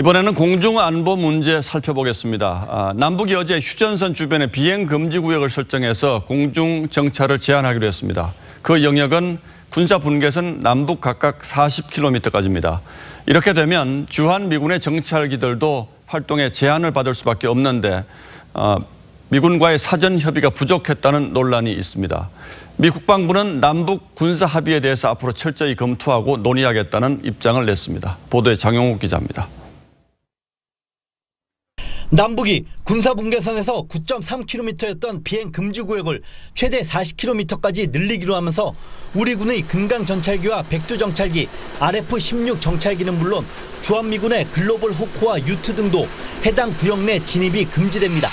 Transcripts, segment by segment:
이번에는 공중안보 문제 살펴보겠습니다. 아, 남북이 어제 휴전선 주변에 비행 금지 구역을 설정해서 공중 정찰을 제한하기로 했습니다. 그 영역은 군사 분계선 남북 각각 40km까지입니다. 이렇게 되면 주한 미군의 정찰기들도 활동에 제한을 받을 수밖에 없는데 어, 미군과의 사전 협의가 부족했다는 논란이 있습니다. 미 국방부는 남북 군사 합의에 대해서 앞으로 철저히 검토하고 논의하겠다는 입장을 냈습니다. 보도에 장용욱 기자입니다. 남북이 군사분계선에서 9.3km였던 비행 금지 구역을 최대 40km까지 늘리기로 하면서 우리 군의 금강 전찰기와 백두 정찰기, RF-16 정찰기는 물론 주한미군의 글로벌 호크와 유트 등도 해당 구역 내 진입이 금지됩니다.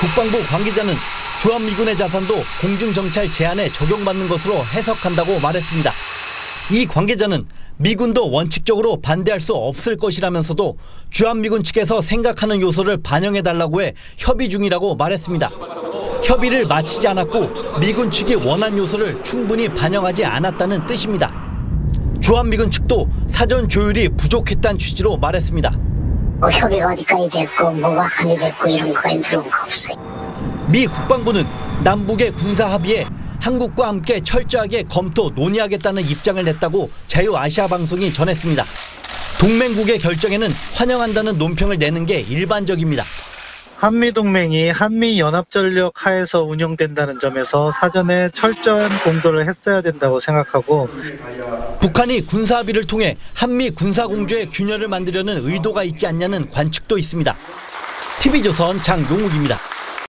국방부 관계자는 주한미군의 자산도 공중정찰 제한에 적용받는 것으로 해석한다고 말했습니다. 이 관계자는 미군도 원칙적으로 반대할 수 없을 것이라면서도 주한미군 측에서 생각하는 요소를 반영해달라고 해 협의 중이라고 말했습니다. 협의를 마치지 않았고 미군 측이 원한 요소를 충분히 반영하지 않았다는 뜻입니다. 주한미군 측도 사전 조율이 부족했다는 취지로 말했습니다. 뭐 협의가 어디까지 됐고 뭐가 합의됐고 이런 거엔 들어온 거 없어요. 미 국방부는 남북의 군사 합의에 한국과 함께 철저하게 검토 논의하겠다는 입장을 냈다고 자유아시아 방송이 전했습니다. 동맹국의 결정에는 환영한다는 논평을 내는 게 일반적입니다. 한미동맹이 한미연합전력 하에서 운영된다는 점에서 사전에 철저한 공조를 했어야 된다고 생각하고 북한이 군사 합의를 통해 한미 군사 공조의 균열을 만들려는 의도가 있지 않냐는 관측도 있습니다. TV조선 장용욱입니다.